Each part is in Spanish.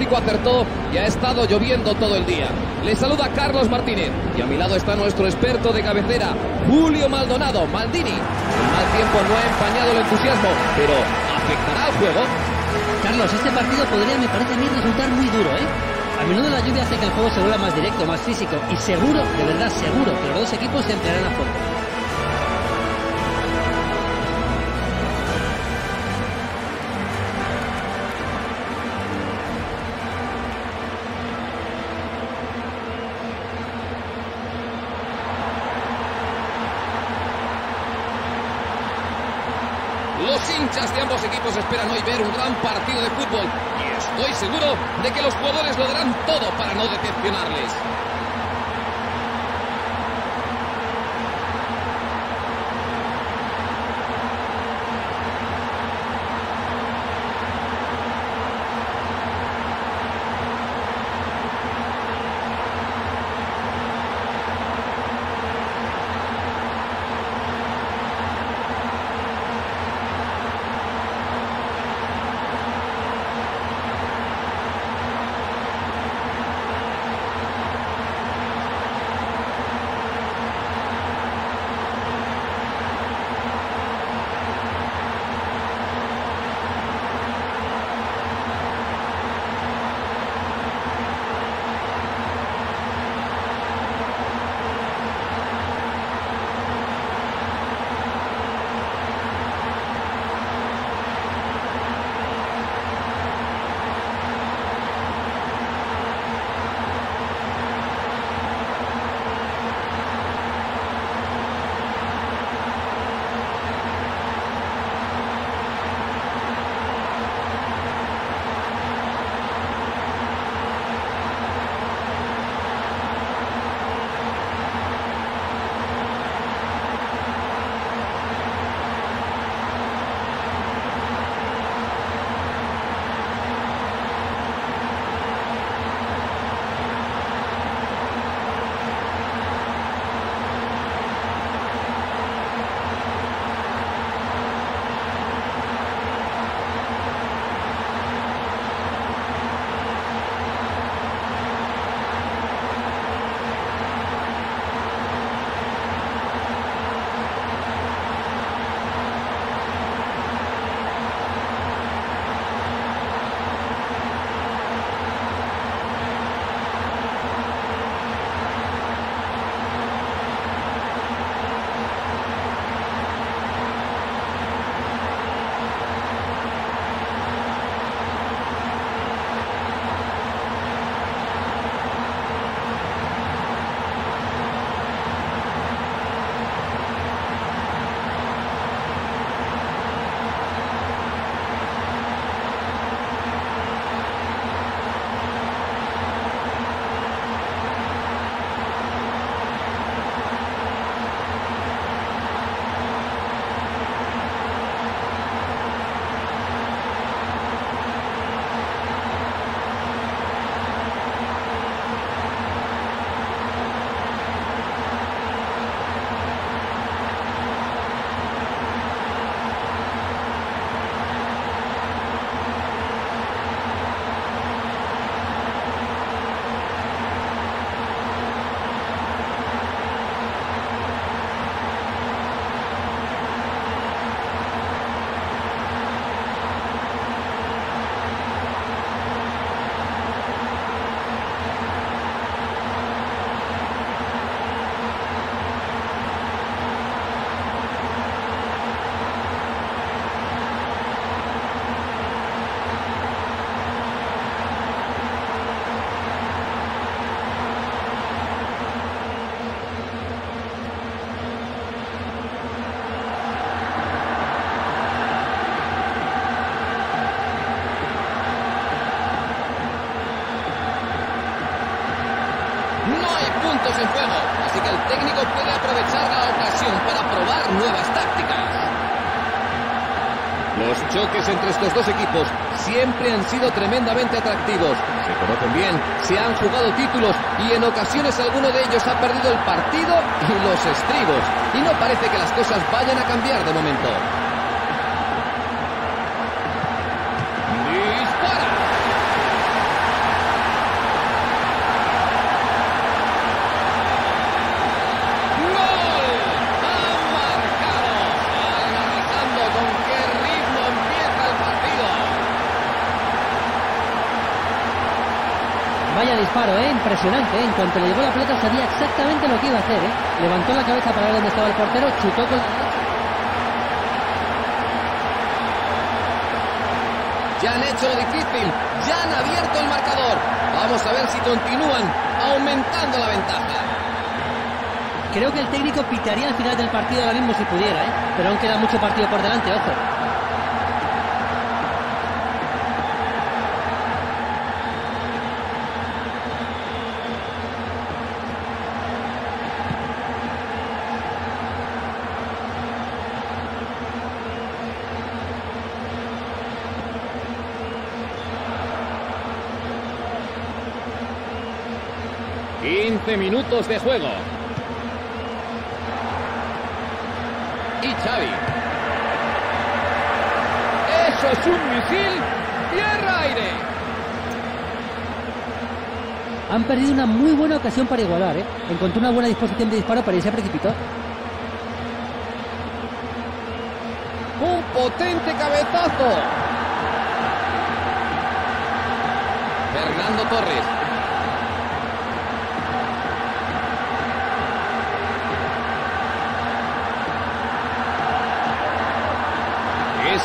Acertó y ha estado lloviendo todo el día. Le saluda Carlos Martínez y a mi lado está nuestro experto de cabecera, Julio Maldonado, Maldini. El mal tiempo no ha empañado el entusiasmo, pero ¿afectará al juego? Carlos, este partido podría, me parece a mí, resultar muy duro, ¿eh? A menudo la lluvia hace que el juego se vuelva más directo, más físico y seguro, de verdad seguro, que los dos equipos se emplearán a fondo. Los hinchas de ambos equipos esperan hoy ver un gran partido de fútbol y estoy seguro de que los jugadores lo darán todo para no decepcionarles. En juego, así que el técnico puede aprovechar la ocasión para probar nuevas tácticas. Los choques entre estos dos equipos siempre han sido tremendamente atractivos. Se conocen bien, se han jugado títulos y en ocasiones alguno de ellos ha perdido el partido y los estribos. Y no parece que las cosas vayan a cambiar de momento. ¡Dispara! disparo, ¿eh? Impresionante. ¿eh? En cuanto le llegó la pelota sabía exactamente lo que iba a hacer. ¿eh? Levantó la cabeza para ver dónde estaba el portero, chutó con la Ya han hecho lo difícil, ya han abierto el marcador. Vamos a ver si continúan aumentando la ventaja. Creo que el técnico pitaría al final del partido ahora mismo si pudiera, ¿eh? pero aún queda mucho partido por delante, ojo. Quince minutos de juego. Y Xavi. Eso es un misil tierra-aire. Han perdido una muy buena ocasión para igualar, ¿eh? Encontró una buena disposición de disparo, pero se precipitó. Un potente cabezazo. Fernando Torres.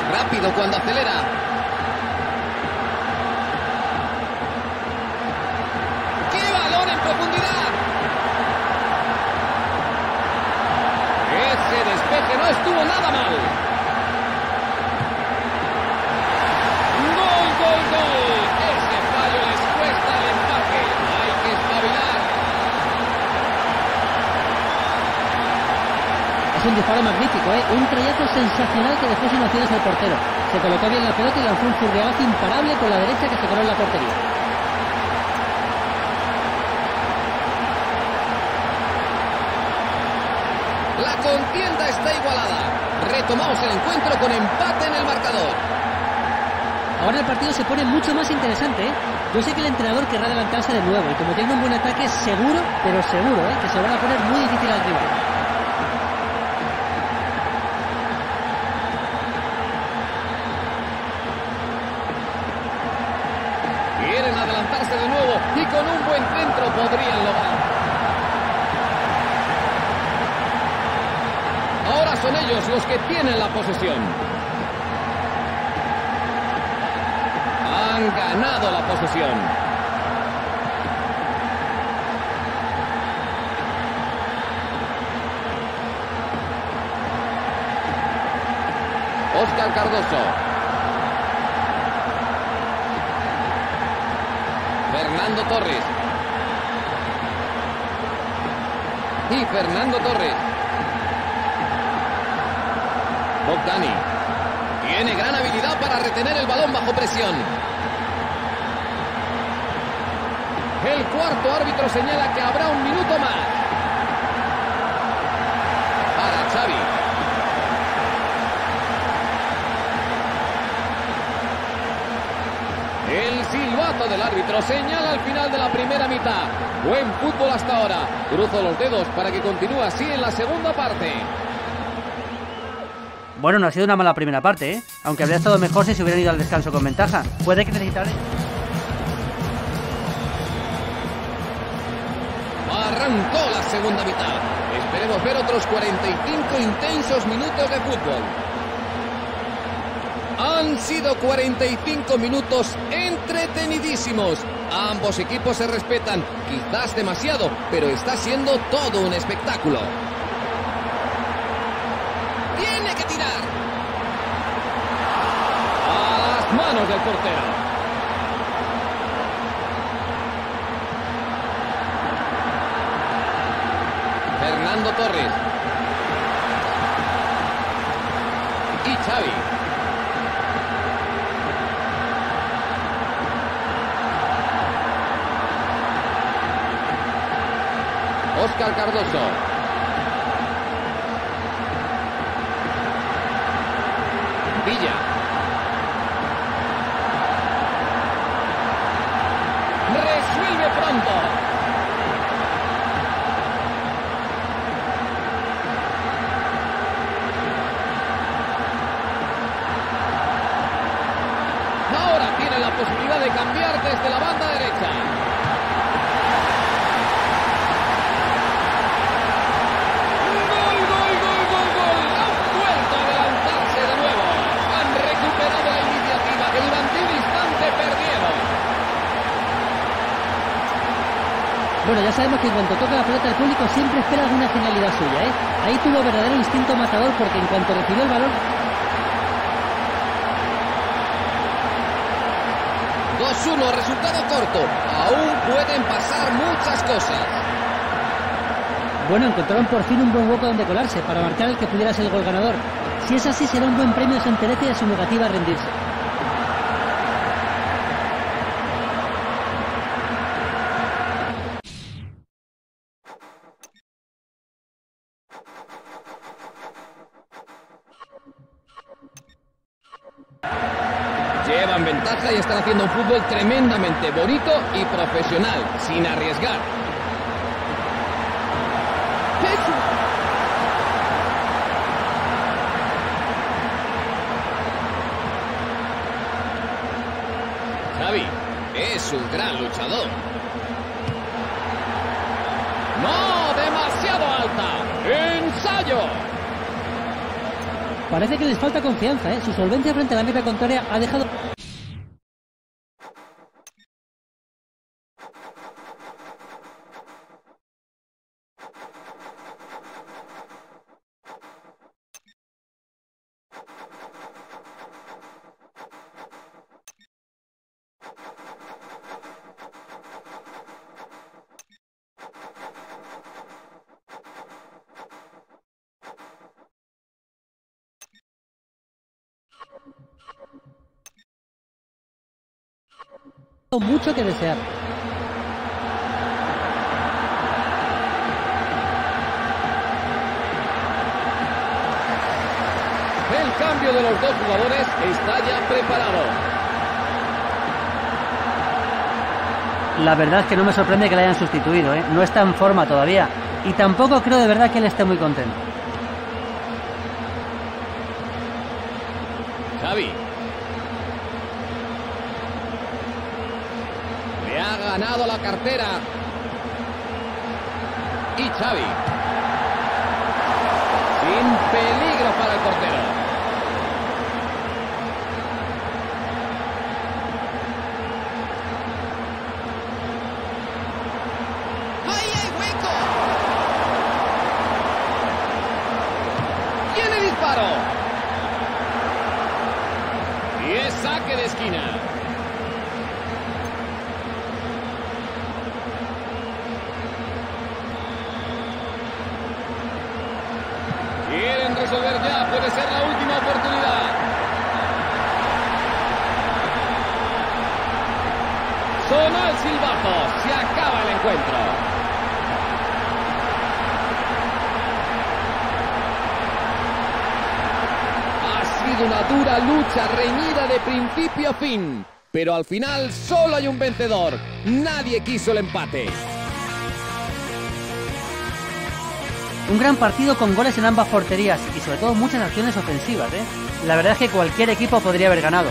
Rápido cuando acelera. ¡Qué balón en profundidad! Ese despeje no estuvo nada mal. ¡Gol, gol, gol! Ese fallo les cuesta el empate. Hay que espabilar. Es un disparo magnífico, ¿eh? Un trayazo sensacional que dejó sin opciones al portero. Se colocó bien la pelota y lanzó un zurriagazo imparable con la derecha que se coló en la portería. La contienda está igualada. Retomamos el encuentro con empate en el marcador. Ahora el partido se pone mucho más interesante, ¿eh? Yo sé que el entrenador querrá adelantarse de nuevo y como tiene un buen ataque, seguro, pero seguro, ¿eh? Que se van a poner muy difícil al rival. Adelantarse de nuevo y con un buen centro podrían lograr. Ahora son ellos los que tienen la posesión. Han ganado la posesión. Oscar Cardoso. Fernando Torres. Y Fernando Torres. Bogdani. Tiene gran habilidad para retener el balón bajo presión. El cuarto árbitro señala que habrá un minuto más. Para Xavi. El silbato del árbitro señala al final de la primera mitad. Buen fútbol hasta ahora. Cruzo los dedos para que continúe así en la segunda parte. Bueno, no ha sido una mala primera parte, ¿eh? Aunque habría estado mejor si se hubieran ido al descanso con ventaja. Puede que necesitara... Arrancó la segunda mitad. Esperemos ver otros 45 intensos minutos de fútbol. Han sido 45 minutos entretenidísimos. Ambos equipos se respetan, quizás demasiado, pero está siendo todo un espectáculo. Tiene que tirar. A las manos del portero. Fernando Torres. Y Xavi. Oscar Cardoso. Villa. Resuelve pronto. Ahora tiene la posibilidad de cambiar desde la banda derecha. Ya sabemos que cuando toca la pelota el público siempre espera alguna genialidad suya, ¿eh? Ahí tuvo verdadero instinto matador porque en cuanto recibió el balón... 2-1, resultado corto. Aún pueden pasar muchas cosas. Bueno, encontraron por fin un buen hueco donde colarse para marcar el que pudiera ser el gol ganador. Si es así, será un buen premio a su entereza y a su negativa a rendirse. Llevan ventaja y están haciendo un fútbol tremendamente bonito y profesional, sin arriesgar. Xavi es un gran luchador. ¡No! ¡Demasiado alta! ¡Ensayo! Parece que les falta confianza, ¿eh? Su solvencia frente a la meta contraria ha dejado... mucho que desear. El cambio de los dos jugadores está ya preparado. La verdad es que no me sorprende que le hayan sustituido, ¿eh? No está en forma todavía. Y tampoco creo de verdad que él esté muy contento. Xavi. Le ha ganado la cartera. Y Xavi. Sin peligro para el portero. Y es saque de esquina. Resolver ya, puede ser la última oportunidad. Sonó el silbato, se acaba el encuentro. Ha sido una dura lucha reñida de principio a fin. Pero al final solo hay un vencedor. Nadie quiso el empate. Un gran partido con goles en ambas porterías y sobre todo muchas acciones ofensivas, ¿eh? La verdad es que cualquier equipo podría haber ganado.